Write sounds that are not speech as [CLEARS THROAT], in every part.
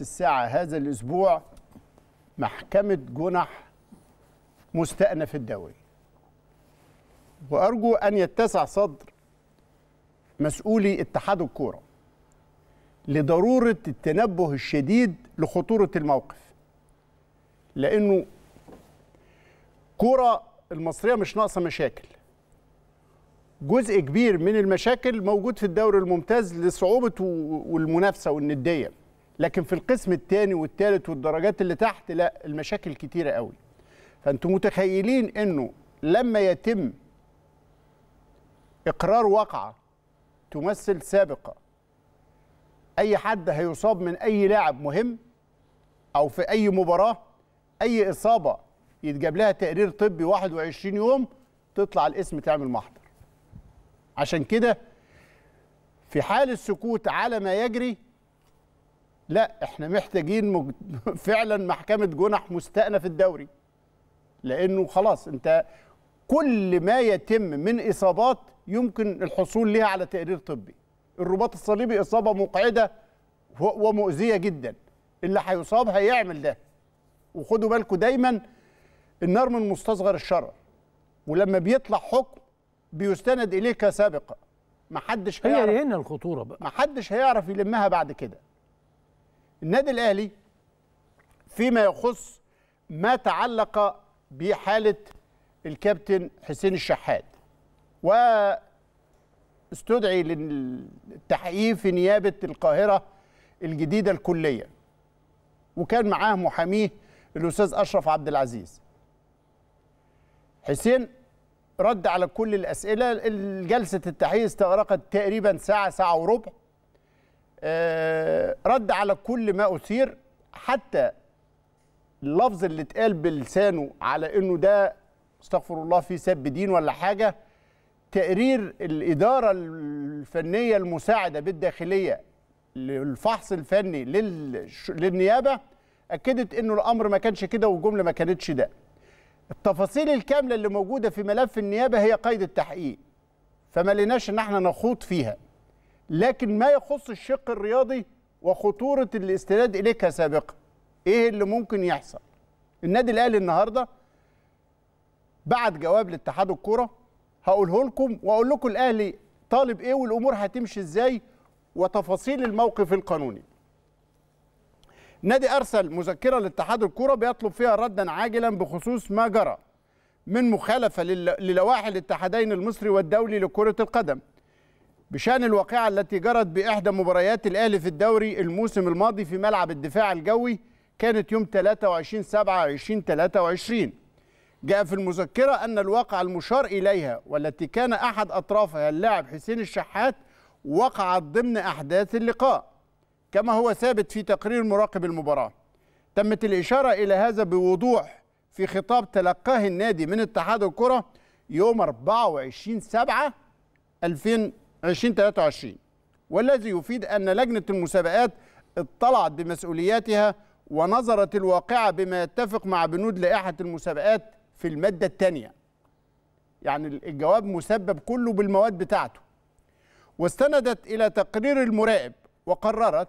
الساعة هذا الأسبوع محكمة جنح مستأنف الدوري وأرجو أن يتسع صدر مسؤولي اتحاد الكورة لضرورة التنبه الشديد لخطورة الموقف. لأنه كرة المصرية مش ناقصة مشاكل. جزء كبير من المشاكل موجود في الدوري الممتاز لصعوبة والمنافسة والندية. لكن في القسم الثاني والثالث والدرجات اللي تحت لا المشاكل كتيرة قوي. فأنتم متخيلين إنه لما يتم إقرار واقعة تمثل سابقة أي حد هيصاب من أي لاعب مهم أو في أي مباراة أي إصابة يتجاب لها تقرير طبي 21 يوم تطلع الاسم تعمل محضر. عشان كده في حال السكوت على ما يجري لا إحنا محتاجين مج... [LAUGHS] فعلا محكمة جنح مستأنف الدوري. لأنه خلاص انت كل ما يتم من إصابات يمكن الحصول لها على تقرير طبي. الرباط الصليبي إصابة مقعدة ومؤذية جدا. اللي هيصاب هيعمل ده. وخدوا بالكم دايما النار من مستصغر الشرر ولما بيطلع حكم بيستند اليه كسابقه محدش هي هيعرف هنا الخطورة بقى. محدش هيعرف يلمها بعد كده. النادي الأهلي فيما يخص ما تعلق بحالة الكابتن حسين الشحات. واستدعي للتحقيق في نيابة القاهرة الجديدة الكلية. وكان معاه محاميه الأستاذ أشرف عبد العزيز. حسين رد على كل الأسئلة جلسه التحقيق استغرقت تقريبا ساعة ساعة وربع. رد على كل ما أثير حتى اللفظ اللي اتقال بلسانه على إنه ده استغفر الله في سب دين ولا حاجة تقرير الإدارة الفنية المساعدة بالداخلية للفحص الفني للنيابة أكدت إنه الأمر ما كانش كده والجمله ما كانتش ده. التفاصيل الكاملة اللي موجودة في ملف النيابة هي قيد التحقيق فما لناش إن إحنا نخوض فيها. لكن ما يخص الشق الرياضي وخطورة الاستناد اليه كسابقه إيه اللي ممكن يحصل؟ النادي الأهلي النهارده بعت جواب لاتحاد الكره هقوله لكم وأقول لكم الأهلي طالب إيه والأمور هتمشي إزاي وتفاصيل الموقف القانوني. النادي ارسل مذكرة لاتحاد الكره بيطلب فيها ردا عاجلا بخصوص ما جرى من مخالفة للوائح الاتحادين المصري والدولي لكرة القدم. بشأن الواقعة التي جرت بإحدى مباريات الأهلي في الدوري الموسم الماضي في ملعب الدفاع الجوي كانت يوم 23 7 2023 جاء في المذكرة أن الواقعه المشار إليها والتي كان أحد أطرافها اللاعب حسين الشحات وقعت ضمن أحداث اللقاء. كما هو ثابت في تقرير مراقب المباراة تمت الإشارة إلى هذا بوضوح في خطاب تلقاه النادي من اتحاد الكرة يوم 24 7 2023 والذي يفيد أن لجنة المسابقات اطلعت بمسؤولياتها ونظرت الواقعة بما يتفق مع بنود لائحة المسابقات في المادة الثانية. يعني الجواب مسبب كله بالمواد بتاعته. واستندت إلى تقرير المراقب وقررت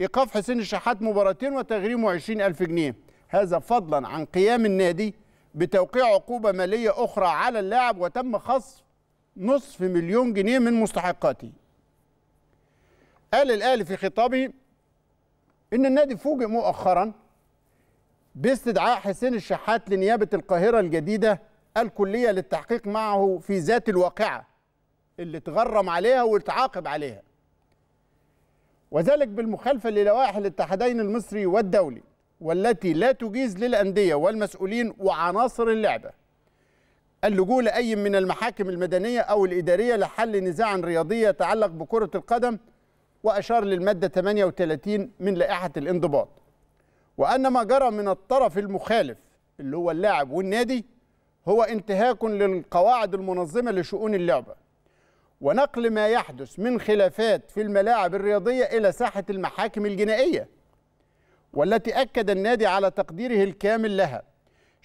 إيقاف حسين الشحات مباراتين وتغريمه 20 ألف جنيه. هذا فضلا عن قيام النادي بتوقيع عقوبة مالية أخرى على اللاعب وتم خصم نصف مليون جنيه من مستحقاته قال الأهلي في خطابه إن النادي فوجئ مؤخرا باستدعاء حسين الشحات لنيابة القاهرة الجديدة الكلية للتحقيق معه في ذات الواقعة اللي تغرم عليها وتعاقب عليها. وذلك بالمخالفة للوائح الاتحادين المصري والدولي والتي لا تجيز للأندية والمسؤولين وعناصر اللعبة. اللجوء لأي من المحاكم المدنية أو الإدارية لحل نزاع رياضي يتعلق بكرة القدم وأشار للمادة 38 من لائحة الانضباط. وأن ما جرى من الطرف المخالف اللي هو اللاعب والنادي هو انتهاك للقواعد المنظمة لشؤون اللعبة. ونقل ما يحدث من خلافات في الملاعب الرياضية إلى ساحة المحاكم الجنائية والتي أكد النادي على تقديره الكامل لها.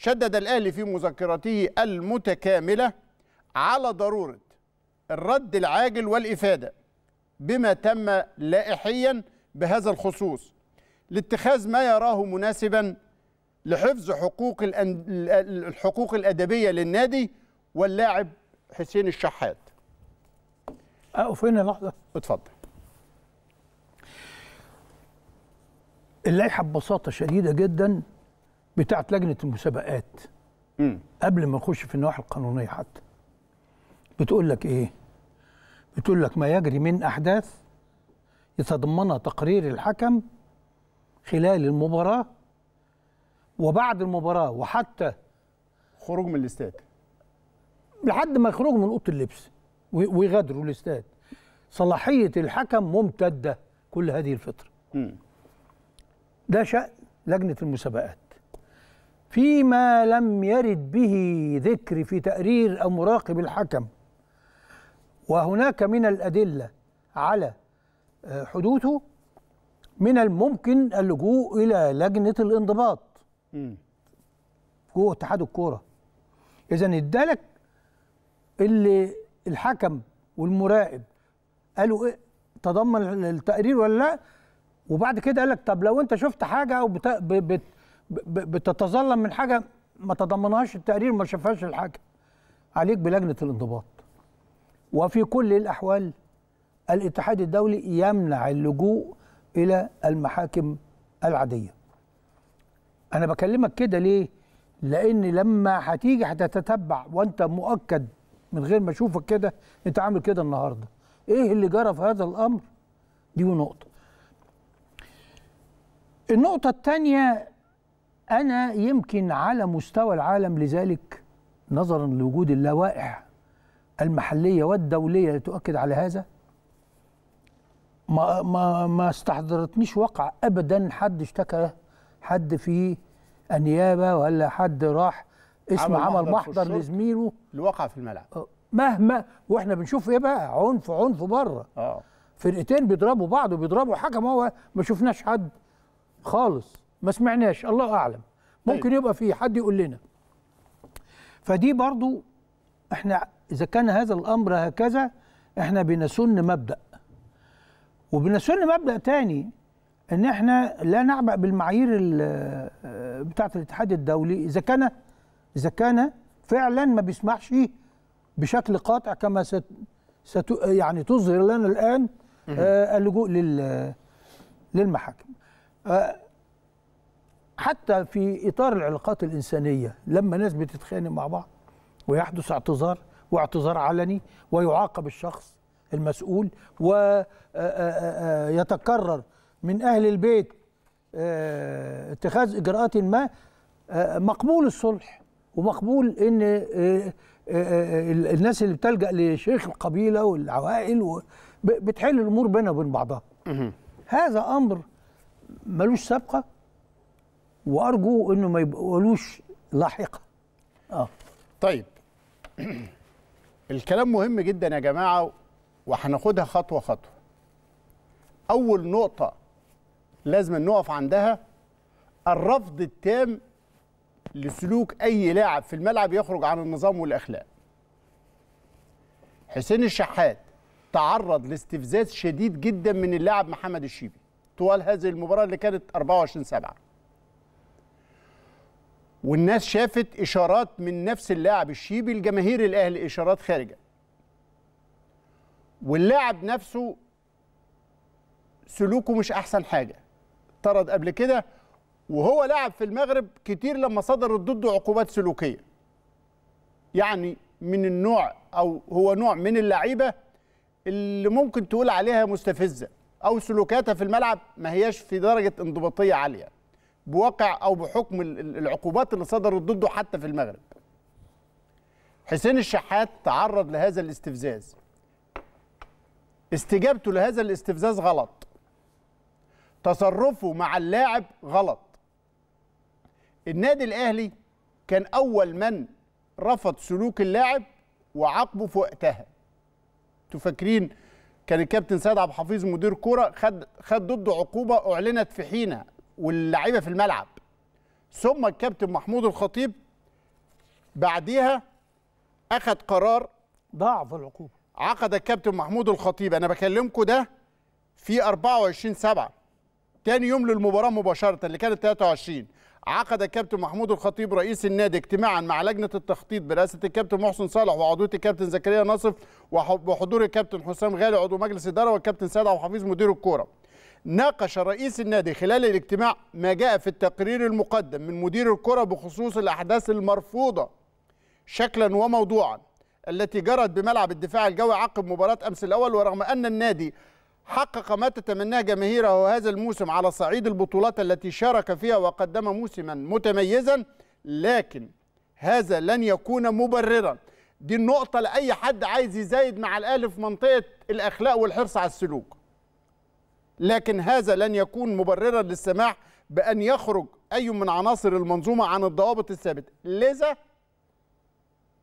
شدد الأهلي في مذكرته المتكاملة على ضرورة الرد العاجل والإفادة بما تم لائحيا بهذا الخصوص لاتخاذ ما يراه مناسبا لحفظ حقوق الحقوق الأدبية للنادي واللاعب حسين الشحات. اقف هنا لحظة. اتفضل. اللائحة ببساطة شديدة جدا بتاعت لجنة المسابقات. امم قبل ما نخش في النواحي القانونية حتى. بتقول لك إيه؟ بتقول لك ما يجري من أحداث يتضمنها تقرير الحكم خلال المباراة وبعد المباراة وحتى خروج من الاستاد. لحد ما يخرجوا من أوضة اللبس ويغادروا الاستاد. صلاحية الحكم ممتدة كل هذه الفترة امم ده شأن لجنة المسابقات. فيما لم يرد به ذكر في تقرير أو مراقب الحكم. وهناك من الأدلة على آه، حدوثه من الممكن اللجوء إلى لجنة الانضباط. جوه اتحاد الكورة. إذا ادالك اللي الحكم والمراقب قالوا إيه تضمن التقرير ولا لا؟ وبعد كده قال لك طب لو أنت شفت حاجة أو بت... بت... بتتظلم من حاجة ما تضمنهاش التقرير ما شافهاش الحكم عليك بلجنة الانضباط. وفي كل الأحوال الاتحاد الدولي يمنع اللجوء إلى المحاكم العادية. أنا بكلمك كده ليه؟ لأن لما هتيجي هتتتبع وأنت مؤكد من غير ما أشوفك كده أنت عامل كده النهارده. إيه اللي جرى في هذا الأمر؟ دي نقطة. النقطة الثانية أنا يمكن على مستوى العالم لذلك نظرا لوجود اللوائح المحلية والدولية اللي تؤكد على هذا؟ ما ما ما استحضرتنيش وقع أبدا حد اشتكى حد في النيابة ولا حد راح اسم عمل عمل محضر. لزميله. اللي وقع في الملعب. مهما وإحنا بنشوف إيه بقى؟ عنف عنف بره. آه. فرقتين بيضربوا بعض وبيضربوا حكم هو ما شفناش حد خالص. ما سمعناش الله أعلم. ممكن طيب. يبقى في حد يقول لنا. فدي برضو إحنا إذا كان هذا الأمر هكذا إحنا بنسن مبدأ. وبنسن مبدأ تاني إن إحنا لا نعبأ بالمعايير ال- بتاعة الاتحاد الدولي. إذا كان إذا كان فعلا ما بيسمحش بشكل قاطع كما ست ست يعني تظهر لنا الآن آه اللجوء لل للمحاكم. آه حتى في إطار العلاقات الإنسانية لما ناس بتتخانق مع بعض ويحدث اعتذار واعتذار علني ويعاقب الشخص المسؤول ويتكرر من أهل البيت آه، اتخاذ إجراءات ما آه، مقبول الصلح ومقبول إن آه، آه، آه، الناس اللي بتلجأ لشيخ القبيلة والعوائل بتحل الأمور بينها وبين بعضها. هذا أمر ملوش سابقة. وأرجو إنه ما يبقولوش لاحقا آه. طيب. [CLEARS THROAT] الكلام مهم جدا يا جماعة وهناخدها خطوة خطوة. أول نقطة لازم نقف عندها الرفض التام لسلوك أي لاعب في الملعب يخرج عن النظام والأخلاق. حسين الشحات تعرض لاستفزاز شديد جدا من اللاعب محمد الشيبي طوال هذه المباراة اللي كانت 24 7 والناس شافت إشارات من نفس اللاعب الشيبي الجماهير الأهلي إشارات خارجة. واللاعب نفسه سلوكه مش أحسن حاجة. طرد قبل كده وهو لاعب في المغرب كتير لما صدرت ضده عقوبات سلوكية. يعني من النوع أو هو نوع من اللعيبة اللي ممكن تقول عليها مستفزة أو سلوكاتها في الملعب ما هياش في درجة انضباطية عالية. بواقع أو بحكم ال- ال- العقوبات اللي صدرت ضده حتى في المغرب. حسين الشحات تعرض لهذا الاستفزاز. استجابته لهذا الاستفزاز غلط. تصرفه مع اللاعب غلط. النادي الأهلي كان أول من رفض سلوك اللاعب وعاقبه في وقتها. أنتوا فاكرين كان الكابتن سيد عبد الحفيظ مدير كورة خد خد ضده عقوبة أعلنت في حينها. واللعيبة في الملعب. ثم الكابتن محمود الخطيب بعديها أخذ قرار ضعف العقوبة. عقد الكابتن محمود الخطيب. أنا بكلمكم ده في 24 7 تاني يوم للمباراة مباشرة اللي كانت 23 عقد الكابتن محمود الخطيب رئيس النادي اجتماعا مع لجنة التخطيط برئاسة الكابتن محسن صالح وعضوية الكابتن زكريا ناصف وح- وحضور الكابتن حسام غالي عضو مجلس إدارة والكابتن سيد عبد الحفيظ مدير الكورة. ناقش رئيس النادي خلال الاجتماع ما جاء في التقرير المقدم من مدير الكرة بخصوص الأحداث المرفوضة شكلا وموضوعا التي جرت بملعب الدفاع الجوي عقب مباراة أمس الأول ورغم أن النادي حقق ما تتمناه جماهيره هذا الموسم على صعيد البطولات التي شارك فيها وقدم موسما متميزا لكن هذا لن يكون مبررا. دي النقطة لأي حد عايز يزايد مع الأهلي في منطقة الأخلاق والحرص على السلوك. لكن هذا لن يكون مبررا للسماح بأن يخرج أي من عناصر المنظومة عن الضوابط الثابتة لذا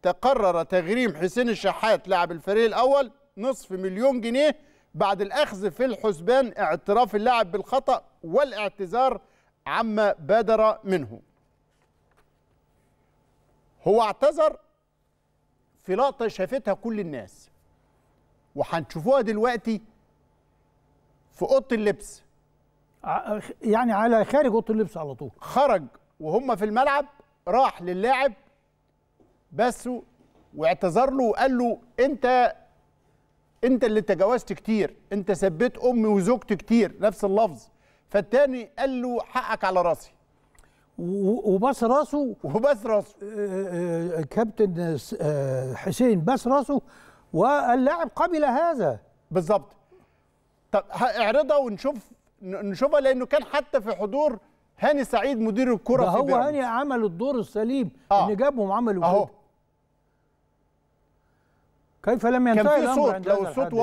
تقرر تغريم حسين الشحات لاعب الفريق الأول نصف مليون جنيه بعد الأخذ في الحسبان اعتراف اللاعب بالخطأ والاعتذار عما بادر منه. هو اعتذر في لقطة شافتها كل الناس وهنشوفوها دلوقتي في أوضة اللبس. يعني على خارج أوضة اللبس على طول. خرج وهم في الملعب راح للاعب بس واعتذر له وقال له أنت أنت اللي تجاوزت كتير أنت سبيت أمي وزوجتي كتير نفس اللفظ. فالتاني قال له حقك على راسي. وبس راسه؟ وبس راسه. آه، آه، كابتن آه، حسين بس راسه واللاعب قبل هذا. بالظبط. طب اعرضها ونشوف نشوفها لأنه كان حتى في حضور هاني سعيد مدير الكرة في هو. هاني عمل الدور السليم آه. ان جابهم عملوا أهو. كده كيف لم كان ينتهي في الأمر صوت. لو الصوت الحد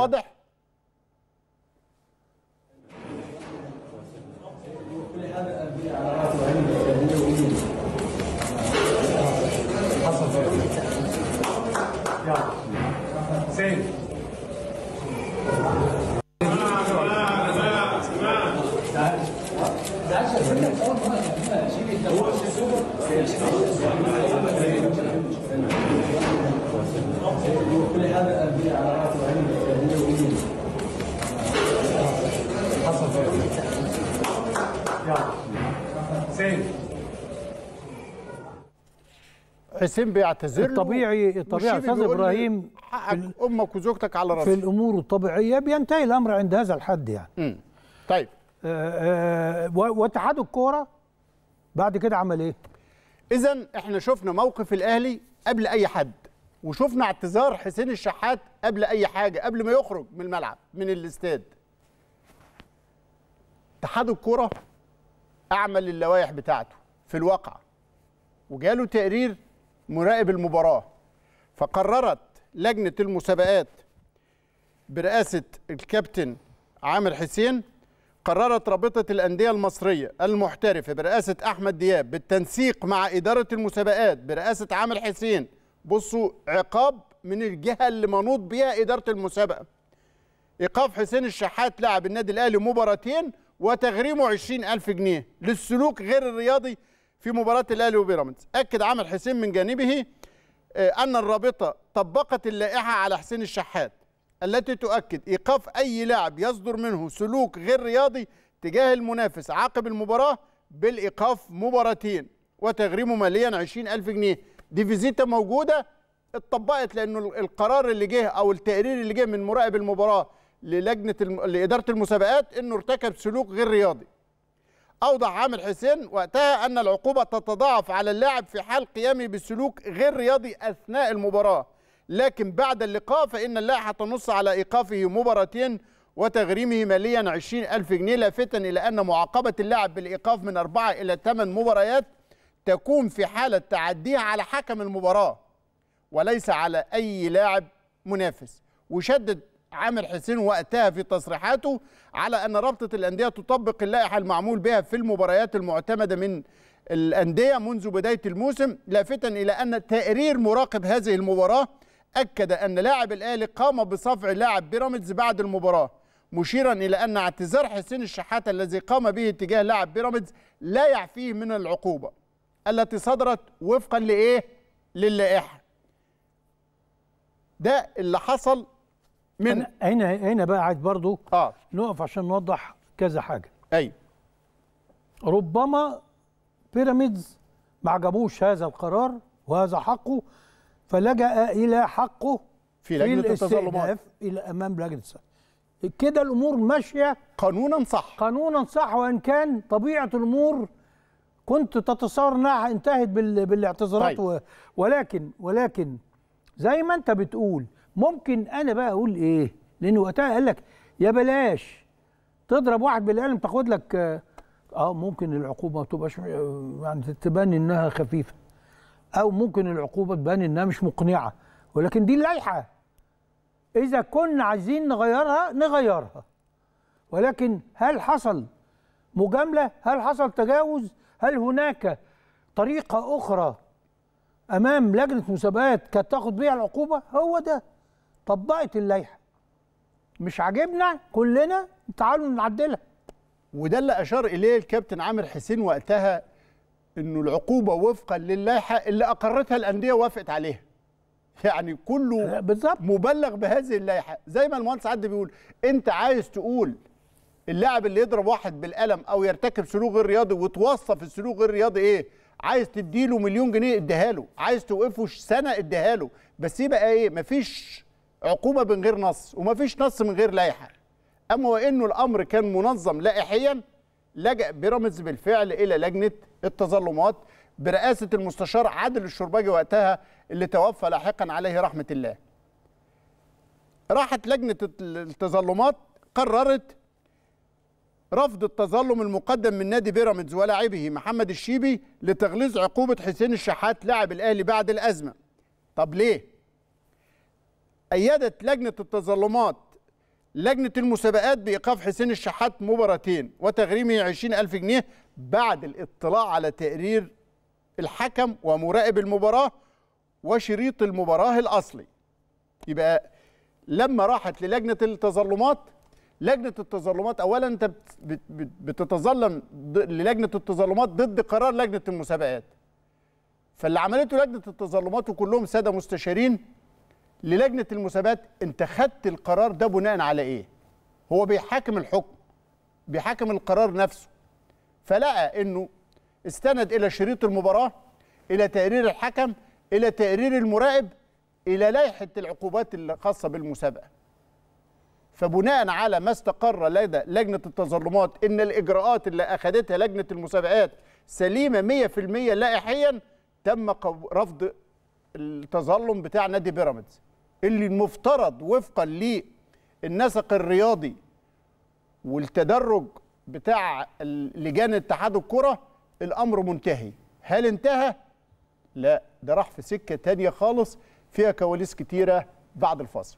حسين بيعتذر له. الطبيعي الطبيعي أستاذ إبراهيم في, حقك أمك وزوجتك على في راسي الأمور الطبيعية بينتهي الأمر عند هذا الحد يعني. مم. طيب. آه، آه، واتحاد الكورة بعد كده عمل إيه؟ اذا إحنا شفنا موقف الأهلي قبل أي حد وشفنا اعتذار حسين الشحات قبل أي حاجة قبل ما يخرج من الملعب من الاستاد. اتحاد الكره أعمل اللوائح بتاعته في الواقع وجاله تقرير مراقب المباراة فقررت لجنة المسابقات برئاسة الكابتن عامر حسين قررت رابطة الأندية المصرية المحترفة برئاسة أحمد دياب بالتنسيق مع إدارة المسابقات برئاسة عامر حسين بصوا عقاب من الجهة اللي منوط بها إدارة المسابقة. إيقاف حسين الشحات لاعب النادي الأهلي مباراتين وتغريمه 20 ألف جنيه للسلوك غير الرياضي في مباراة الأهلي وبيراميدز. أكد عامر حسين من جانبه آه، أن الرابطة طبقت اللائحة على حسين الشحات التي تؤكد إيقاف أي لاعب يصدر منه سلوك غير رياضي تجاه المنافس عقب المباراة بالإيقاف مباراتين وتغريمه ماليا 20 ألف جنيه. دي فيزيتا موجودة اتطبقت لأنه القرار اللي جه أو التقرير اللي جه من مراقب المباراة للجنة الم... لإدارة المسابقات إنه ارتكب سلوك غير رياضي. أوضح عامر حسين وقتها أن العقوبة تتضاعف على اللاعب في حال قيامه بسلوك غير رياضي أثناء المباراة. لكن بعد اللقاء فإن اللائحة تنص على إيقافه مباراتين وتغريمه ماليا 20 ألف جنيه لافتا إلى أن معاقبة اللاعب بالإيقاف من أربعة إلى ثمان مباريات تكون في حالة تعديها على حكم المباراة وليس على أي لاعب منافس. وشدد عامر حسين وقتها في تصريحاته على أن رابطة الأندية تطبق اللائحة المعمول بها في المباريات المعتمدة من الأندية منذ بداية الموسم لافتا إلى أن تقرير مراقب هذه المباراة أكد أن لاعب الأهلي قام بصفع لاعب بيراميدز بعد المباراة مشيرا إلى أن اعتذار حسين الشحات الذي قام به تجاه لاعب بيراميدز لا يعفيه من العقوبة التي صدرت وفقا لإيه؟ للائحة ده اللي حصل من هنا هنا بقى عايز برضو آه نقف عشان نوضح كذا حاجة أيوه ربما بيراميدز ما عجبوش هذا القرار وهذا حقه فلجأ إلى حقه في لجنة التظلمات. إلى أمام لجنة. كده الأمور ماشية قانونا صح قانونا صح وإن كان طبيعة الأمور كنت تتصور إنها انتهت بال... بالاعتذارات طيب. و... ولكن ولكن زي ما أنت بتقول ممكن أنا بقى أقول إيه؟ لأن وقتها قال لك يا بلاش تضرب واحد بالقلم تاخد لك آه ممكن العقوبة ما تبقاش يعني تبان إنها خفيفة أو ممكن العقوبة تبان إنها مش مقنعة ولكن دي اللائحة. إذا كنا عايزين نغيرها نغيرها. ولكن هل حصل مجاملة؟ هل حصل تجاوز؟ هل هناك طريقة أخرى أمام لجنة مسابقات كانت تاخد بيها العقوبة؟ هو ده. طبقت اللائحة. مش عاجبنا كلنا تعالوا نعدلها. وده اللي أشار إليه الكابتن عامر حسين وقتها إنه العقوبة وفقا للائحة اللي أقرتها الأندية وافقت عليها. يعني كله بالظبط. مبلغ بهذه اللائحة. زي ما المهندس عدي بيقول أنت عايز تقول اللاعب اللي يضرب واحد بالقلم أو يرتكب سلوك غير رياضي وتوصف السلوك غير رياضي إيه؟ عايز تديله مليون جنيه اديها له. عايز توقفه سنة اديها له. بس يبقى إيه؟ مفيش عقوبة من غير نص ومفيش نص من غير لائحه أما وإنه الأمر كان منظم لائحيا لجأ بيراميدز بالفعل إلى لجنة التظلمات برئاسة المستشار عادل الشرباجي وقتها اللي توفى لاحقا عليه رحمة الله. راحت لجنة التظلمات قررت رفض التظلم المقدم من نادي بيراميدز ولاعبه محمد الشيبي لتغليظ عقوبة حسين الشحات لاعب الأهلي بعد الأزمة. طب ليه؟ أيدت لجنة التظلمات لجنة المسابقات بإيقاف حسين الشحات مباراتين وتغريمه 20 ألف جنيه بعد الاطلاع على تقرير الحكم ومراقب المباراة وشريط المباراة الأصلي. يبقى لما راحت للجنة التظلمات لجنة التظلمات أولا أنت بت- بت- بت- بتتظلم للجنة التظلمات ضد قرار لجنة المسابقات. فاللي عملته لجنة التظلمات وكلهم سادة مستشارين للجنة المسابقات انت خدت القرار ده بناء على إيه؟ هو بيحاكم الحكم بيحاكم القرار نفسه. فلقى انه استند إلى شريط المباراة إلى تقرير الحكم إلى تقرير المراقب إلى لائحة العقوبات الخاصة بالمسابقة. فبناء على ما استقر لدى لجنة التظلمات ان الاجراءات اللي اخذتها لجنة المسابقات سليمة 100% لائحيا تم رفض التظلم بتاع نادي بيراميدز. اللي المفترض وفقا للنسق الرياضي والتدرج بتاع لجان اتحاد الكرة الأمر منتهي. هل انتهى؟ لا ده راح في سكة تانية خالص فيها كواليس كتيرة بعد الفاصل.